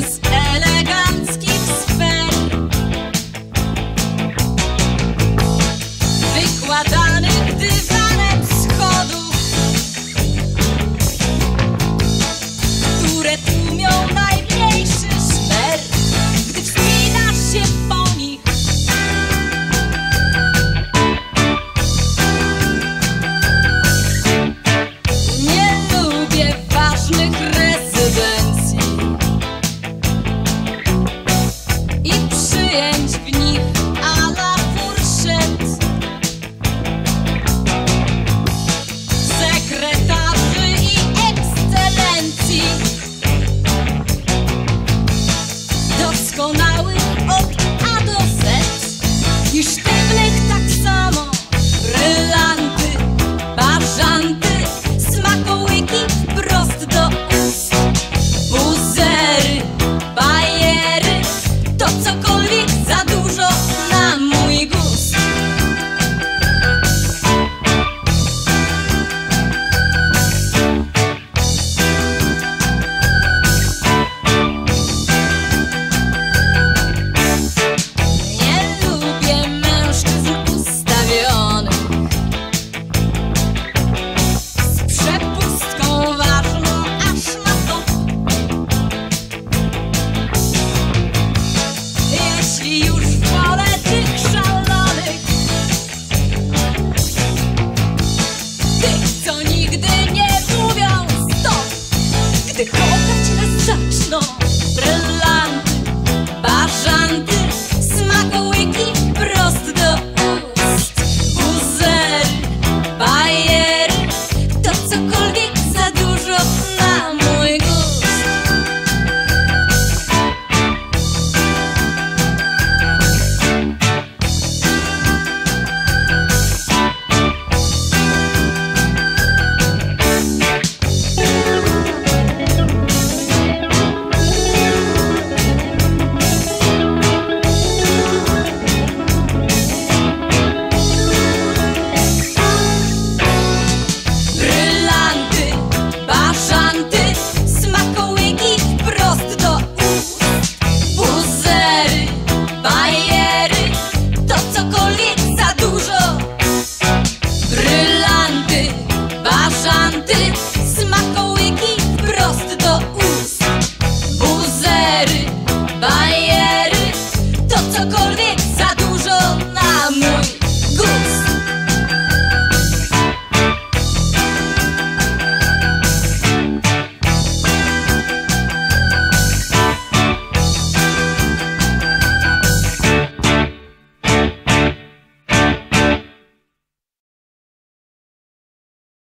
Lages. You're A Gdy kochać nas zaczną brylanty, bażanty, smakołyki prost do ust, buzery, bajery, to cokolwiek